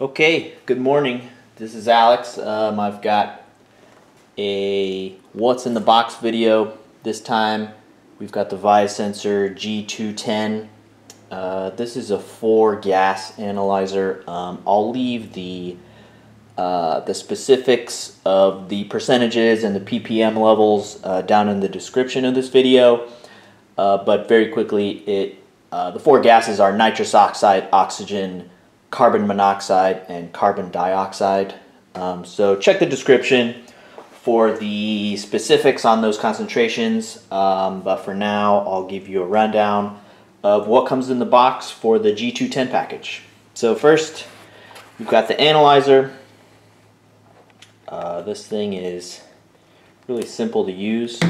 Okay, good morning. This is Alex. Um, I've got a what's in the box video. This time we've got the Viasensor G210. Uh, this is a four gas analyzer. Um, I'll leave the uh, the specifics of the percentages and the ppm levels uh, down in the description of this video. Uh, but very quickly, it uh, the four gases are nitrous oxide, oxygen, carbon monoxide, and carbon dioxide. Um, so check the description for the specifics on those concentrations. Um, but for now, I'll give you a rundown of what comes in the box for the G210 package. So first, we've got the analyzer. Uh, this thing is really simple to use.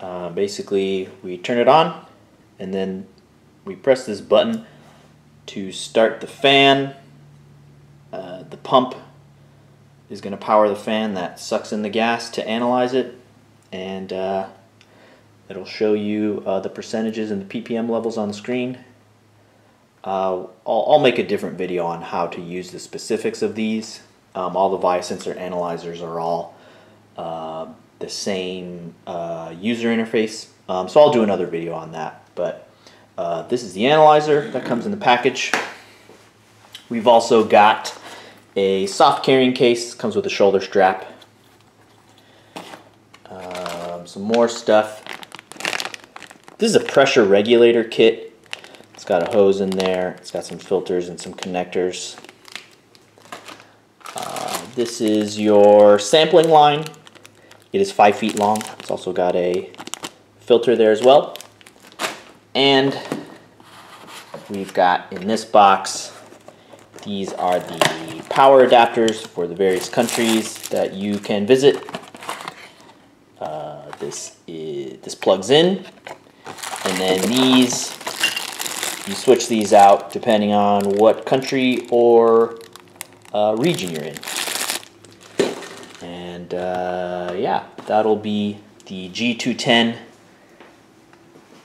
Uh, basically, we turn it on and then we press this button to start the fan. Uh, the pump is going to power the fan that sucks in the gas to analyze it and uh, it'll show you uh, the percentages and the ppm levels on the screen. Uh, I'll, I'll, make a different video on how to use the specifics of these. Um, all the Viasensor analyzers are all uh, the same uh, user interface. Um, so I'll do another video on that. Uh, this is the analyzer that comes in the package. We've also got a soft carrying case, comes with a shoulder strap. Um, some more stuff. This is a pressure regulator kit. It's got a hose in there. It's got some filters and some connectors. Uh, this is your sampling line. It is five feet long. It's also got a filter there as well. And we've got in this box, these are the power adapters for the various countries that you can visit. Uh, this is this plugs in, and then these you switch these out depending on what country or uh, region you're in. And uh, yeah, that'll be the G210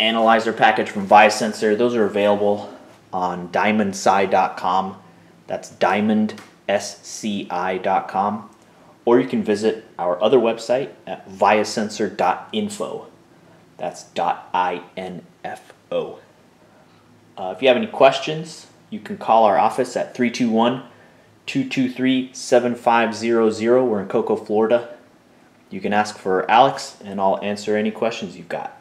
analyzer package from Viasensor. Those are available on diamondsci.com. That's diamondsci.com. Or you can visit our other website at viasensor.info. That's .info. Uh, if you have any questions, you can call our office at 321 223 7500. We're in Cocoa, Florida. You can ask for Alex, and I'll answer any questions you've got.